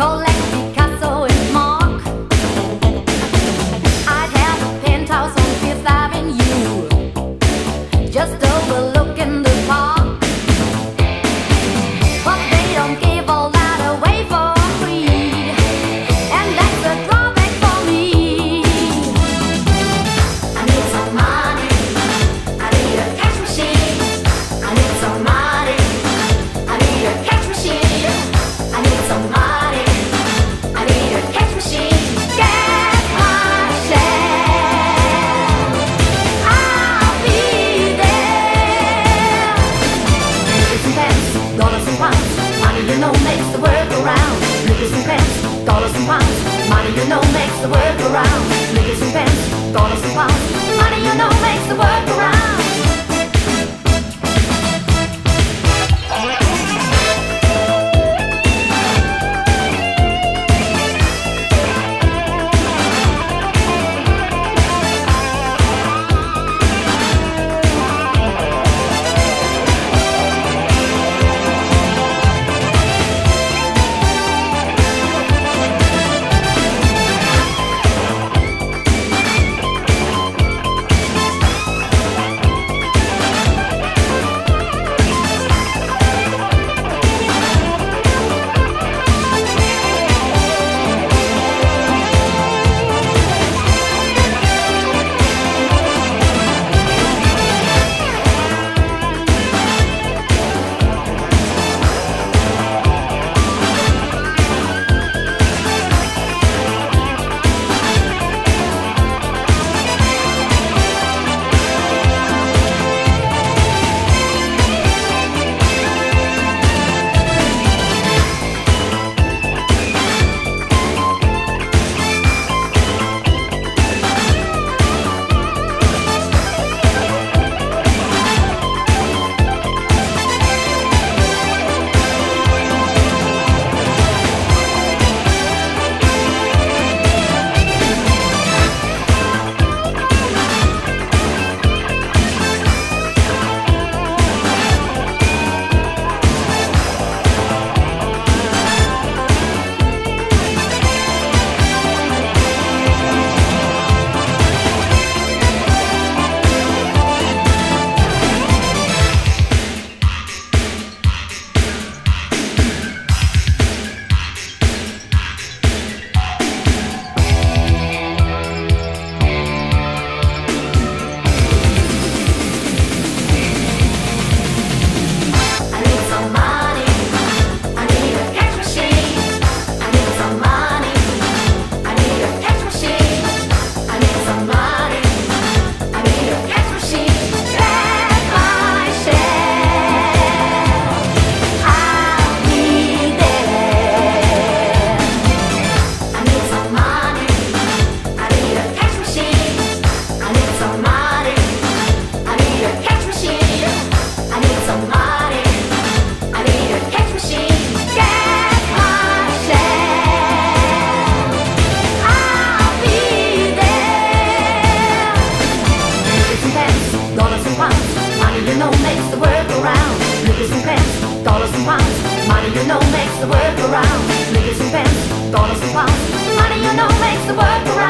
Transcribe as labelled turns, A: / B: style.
A: Call you know makes the world go round. Nickels and pence, dollars and pounds. Money you know makes the world go round. dollars and pounds. Money you know makes the world go round. Nickels and pence, dollars and pounds. Money you know makes the world go round.